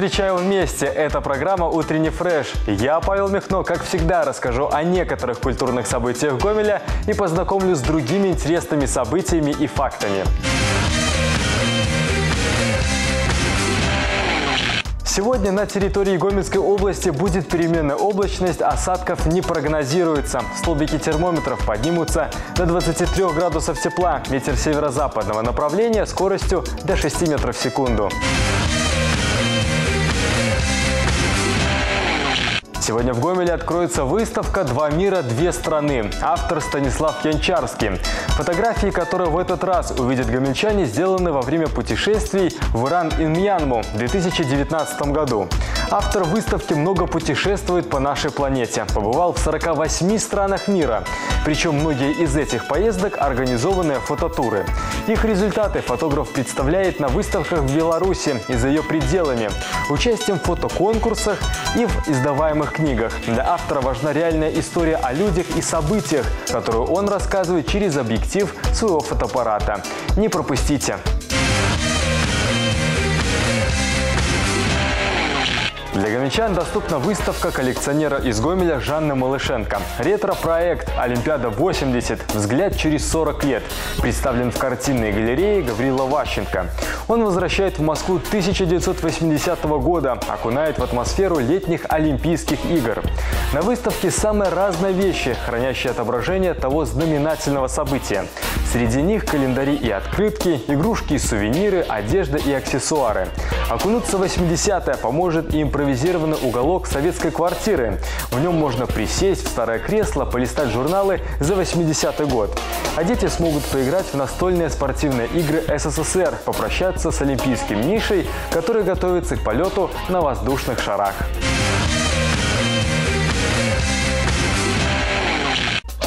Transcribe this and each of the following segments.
Встречаем вместе. Это программа «Утренний фреш». Я, Павел Михно, как всегда, расскажу о некоторых культурных событиях Гомеля и познакомлю с другими интересными событиями и фактами. Сегодня на территории Гомельской области будет переменная облачность, осадков не прогнозируется. Столбики термометров поднимутся до 23 градусов тепла. Ветер северо-западного направления скоростью до 6 метров в секунду. Сегодня в Гомеле откроется выставка «Два мира, две страны». Автор Станислав Янчарский. Фотографии, которые в этот раз увидят гомельчане, сделаны во время путешествий в Иран и Мьянму в 2019 году. Автор выставки много путешествует по нашей планете. Побывал в 48 странах мира. Причем многие из этих поездок – организованные фототуры. Их результаты фотограф представляет на выставках в Беларуси и за ее пределами, участием в фотоконкурсах и в издаваемых книгах. Для автора важна реальная история о людях и событиях, которую он рассказывает через объектив своего фотоаппарата. Не пропустите! Для гомельчан доступна выставка коллекционера из Гомеля Жанны Малышенко. Ретро-проект «Олимпиада-80. Взгляд через 40 лет» представлен в картинной галерее Гаврила Ващенко. Он возвращает в Москву 1980 года, окунает в атмосферу летних Олимпийских игр. На выставке самые разные вещи, хранящие отображение того знаменательного события. Среди них календари и открытки, игрушки и сувениры, одежда и аксессуары. Окунуться в 80-е поможет и импровизированный уголок советской квартиры. В нем можно присесть в старое кресло, полистать журналы за 80-й год. А дети смогут поиграть в настольные спортивные игры СССР, попрощаться с олимпийским нишей, который готовится к полету на воздушных шарах.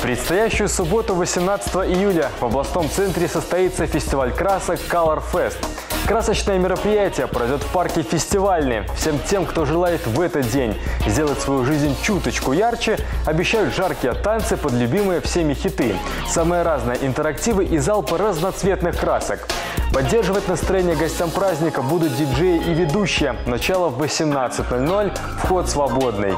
предстоящую субботу 18 июля в областном центре состоится фестиваль красок Color Fest. Красочное мероприятие пройдет в парке «Фестивальный». Всем тем, кто желает в этот день сделать свою жизнь чуточку ярче, обещают жаркие танцы под любимые всеми хиты, самые разные интерактивы и залпы разноцветных красок. Поддерживать настроение гостям праздника будут диджеи и ведущие. Начало в 18.00, вход свободный.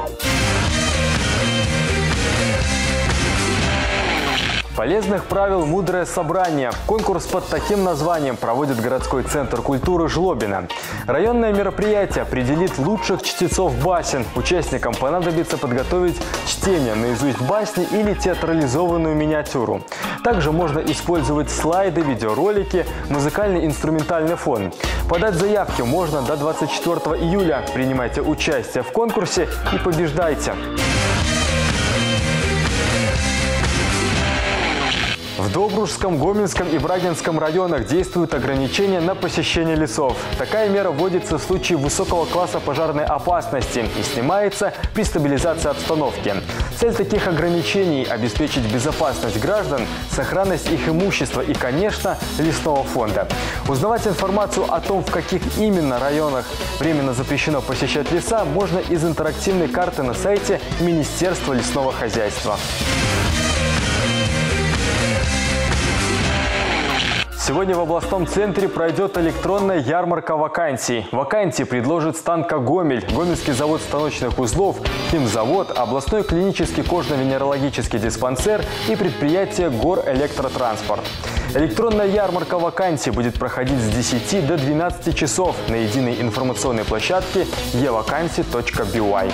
Полезных правил «Мудрое собрание». Конкурс под таким названием проводит городской центр культуры Жлобина. Районное мероприятие определит лучших чтецов басен. Участникам понадобится подготовить чтение наизусть басни или театрализованную миниатюру. Также можно использовать слайды, видеоролики, музыкальный инструментальный фон. Подать заявки можно до 24 июля. Принимайте участие в конкурсе и побеждайте! В Добружском, Гомельском и Брагинском районах действуют ограничения на посещение лесов. Такая мера вводится в случае высокого класса пожарной опасности и снимается при стабилизации обстановки. Цель таких ограничений – обеспечить безопасность граждан, сохранность их имущества и, конечно, лесного фонда. Узнавать информацию о том, в каких именно районах временно запрещено посещать леса, можно из интерактивной карты на сайте Министерства лесного хозяйства. Сегодня в областном центре пройдет электронная ярмарка вакансий. Вакансии предложит Станка Гомель, Гомельский завод станочных узлов, химзавод, областной клинический кожно-венерологический диспансер и предприятие Горэлектротранспорт. Электронная ярмарка вакансий будет проходить с 10 до 12 часов на единой информационной площадке evacancy.by.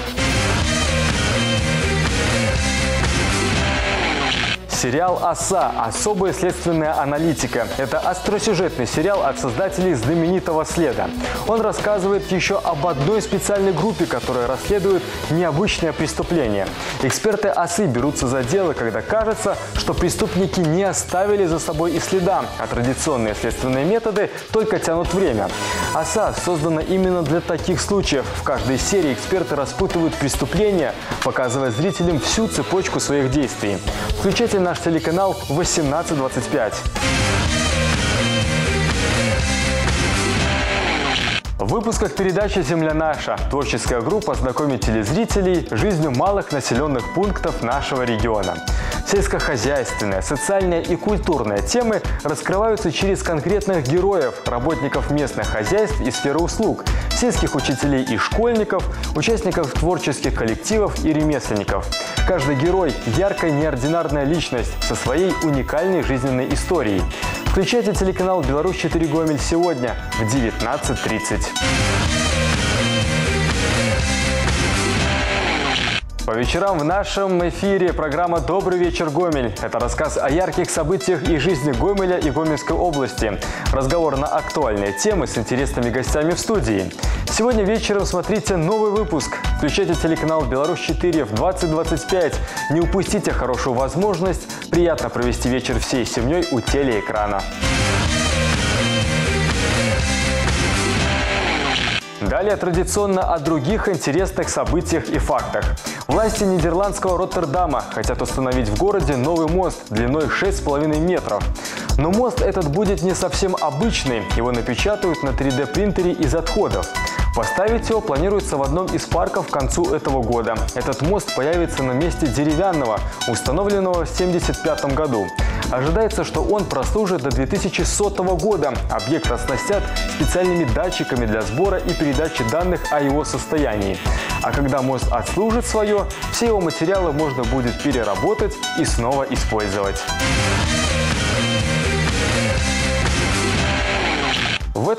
Сериал «Оса. Особая следственная аналитика». Это остросюжетный сериал от создателей знаменитого «Следа». Он рассказывает еще об одной специальной группе, которая расследует необычное преступление. Эксперты «Осы» берутся за дело, когда кажется, что преступники не оставили за собой и следа, а традиционные следственные методы только тянут время. «Оса» создана именно для таких случаев. В каждой серии эксперты распутывают преступления, показывая зрителям всю цепочку своих действий. Включайте наш телеканал 1825. В выпусках передачи «Земля наша» творческая группа знакомит телезрителей жизнью малых населенных пунктов нашего региона. Сельскохозяйственная, социальная и культурная темы раскрываются через конкретных героев, работников местных хозяйств и сферы услуг, сельских учителей и школьников, участников творческих коллективов и ремесленников. Каждый герой – яркая неординарная личность со своей уникальной жизненной историей. Включайте телеканал «Беларусь-4 Гомель» сегодня в 19.30. По вечерам в нашем эфире программа «Добрый вечер, Гомель». Это рассказ о ярких событиях и жизни Гомеля и Гомельской области. Разговор на актуальные темы с интересными гостями в студии. Сегодня вечером смотрите новый выпуск. Включайте телеканал «Беларусь-4» в 2025. Не упустите хорошую возможность приятно провести вечер всей семьей у телеэкрана. Далее традиционно о других интересных событиях и фактах. Власти нидерландского Роттердама хотят установить в городе новый мост длиной 6,5 метров. Но мост этот будет не совсем обычный, его напечатают на 3D-принтере из отходов. Поставить его планируется в одном из парков к концу этого года. Этот мост появится на месте деревянного, установленного в 1975 году. Ожидается, что он прослужит до 2100 года. Объект оснастят специальными датчиками для сбора и передачи данных о его состоянии. А когда мост отслужит свое, все его материалы можно будет переработать и снова использовать.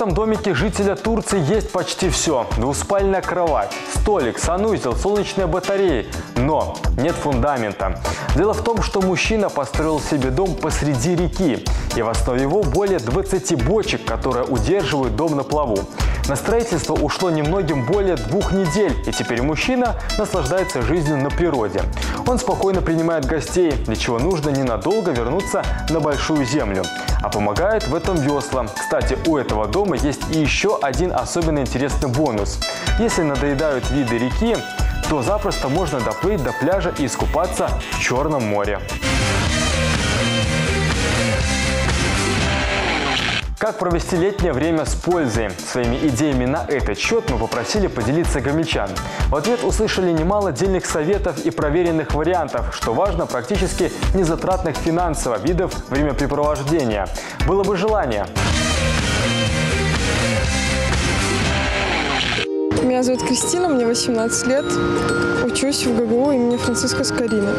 Этом домике жителя Турции есть почти все. Двуспальная кровать, столик, санузел, солнечная батарея. Но нет фундамента. Дело в том, что мужчина построил себе дом посреди реки. И в основе его более 20 бочек, которые удерживают дом на плаву. На строительство ушло немногим более двух недель, и теперь мужчина наслаждается жизнью на природе. Он спокойно принимает гостей, для чего нужно ненадолго вернуться на большую землю. А помогает в этом весла. Кстати, у этого дома есть и еще один особенно интересный бонус. Если надоедают виды реки, то запросто можно доплыть до пляжа и искупаться в Черном море. Как провести летнее время с пользой? Своими идеями на этот счет мы попросили поделиться гомельчан. В ответ услышали немало дельных советов и проверенных вариантов, что важно практически незатратных финансово видов времяпрепровождения. Было бы желание. Меня зовут Кристина, мне 18 лет. Учусь в ГГУ имени Франциска Скорина.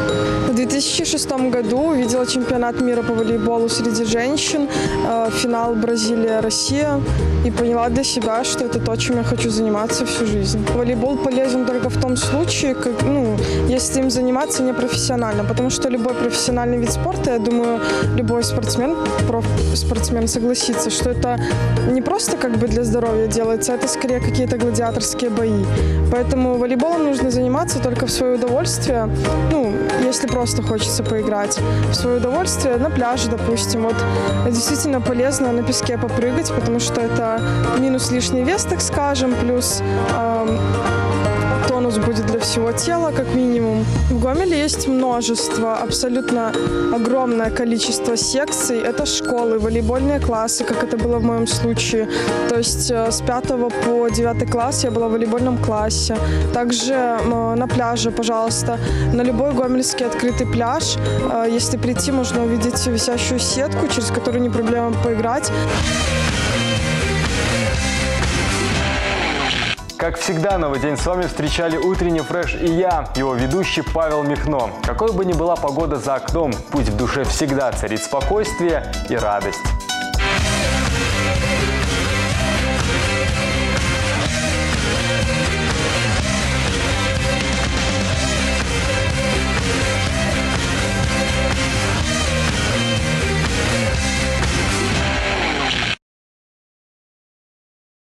В 2006 году увидела чемпионат мира по волейболу среди женщин, э, финал Бразилия-Россия и поняла для себя, что это то, чем я хочу заниматься всю жизнь. Волейбол полезен только в том случае, как, ну, если им заниматься непрофессионально, потому что любой профессиональный вид спорта, я думаю, любой спортсмен, профспортсмен согласится, что это не просто как бы для здоровья делается, это скорее какие-то гладиаторские бои. Поэтому волейболом нужно заниматься только в свое удовольствие, ну, если просто хочется поиграть. В свое удовольствие на пляже, допустим. Вот действительно полезно на песке попрыгать, потому что это минус лишний вес, так скажем, плюс э, тонус будет для всего тела, как минимум. В Гомеле есть множество, абсолютно огромное количество секций. Это школы, волейбольные классы, как это было в моем случае. То есть э, с 5 по 9 класс я была в волейбольном классе. Также на пляже, пожалуйста, на любой гомельский открытый пляж. Э, если прийти, можно увидеть висящую сетку, через которую не проблема поиграть. Как всегда, новый день с вами встречали утренний фреш и я, его ведущий Павел Михно. Какой бы ни была погода за окном, путь в душе всегда царит спокойствие и радость.